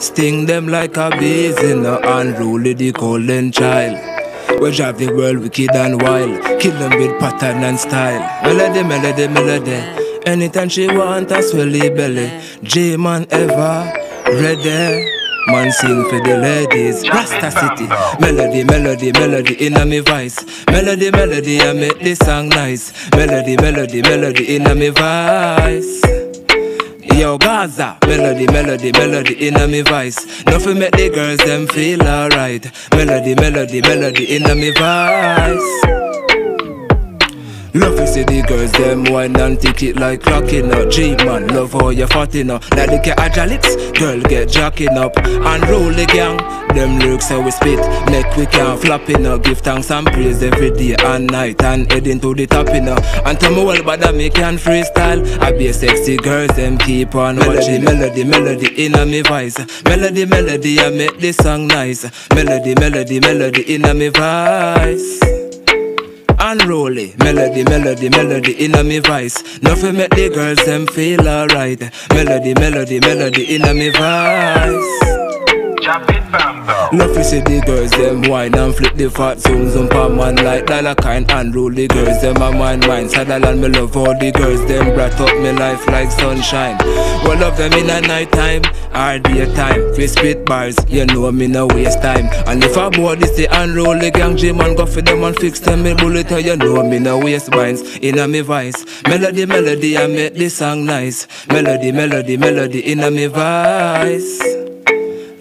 Sting Dem like a bees in the unruly the golden child. We drive the world wicked and wild, kill them with pattern and style. Melody, melody, melody. Anytime she want a swelly belly, G-man ever ready. Man sing for the ladies, Rasta City. Melody, melody, melody in a me voice. Melody, melody, I make this song nice. Melody, melody, melody in a me voice. Yo, Gaza, melody, melody, melody in me voice. Nothing make the girls them feel alright. Melody, melody, melody in me voice. Love to see the girls them wine and tick it like clocking up G-man, love how you fatting up Like the agilix, girl get jacking up And roll the gang, them lyrics how we spit Make we can flapping up Give thanks and praise every day and night And heading to the top you know And tell me well but that me can freestyle. I be a sexy girls them keep on watching. Melody, melody in a me voice. Melody, melody I make this song nice. Melody, melody, melody in a me voice unruly. Melody, melody, melody in a me voice. Nothing make the girls them feel alright. Melody, melody, melody in a me voice. To see the girls them wine and flip the fat zoom zoom pa man like dollar kind and unruly girls. Them a mind mine Sutherland me love all the girls. Them brought up me life like sunshine. We love them in a night time or daytime. We spit bars you know me no waste time. And if a boy this the unruly gang G man go for them and fix them me bullet oh, you know me no waste binds in a me vice. Melody melody I make this song nice. Melody melody melody in a me voice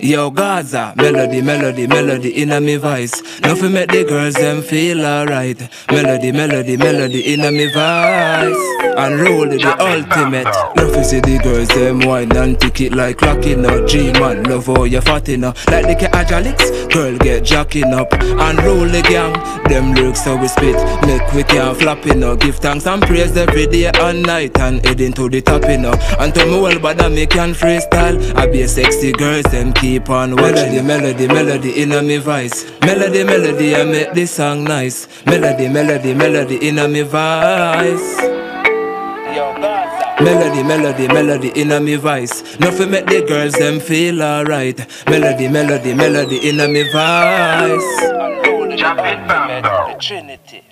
Yo, Gaza, melody, melody, melody in a me voice. Nothing make the girls them feel alright. Melody, melody, melody in a me voice. And roll the ultimate. Nothing see the girls them wine and tick it like clocking up. G man, love how you fatting up. Like the get girl get jacking up. And roll the gang, them lyrics how we spit. Make we can flapping up. Give thanks and praise every day and night. And heading to the top, you know. And to me well, but that me can freestyle. I be a sexy girls, them keep on watching. Melody, melody, melody in a me voice. Melody, melody, I make this song nice. Melody, melody, melody in a me voice. Melody, melody, melody in a me voice. Nothing make the girls them feel alright. Melody, melody, melody in a me voice. Trinity.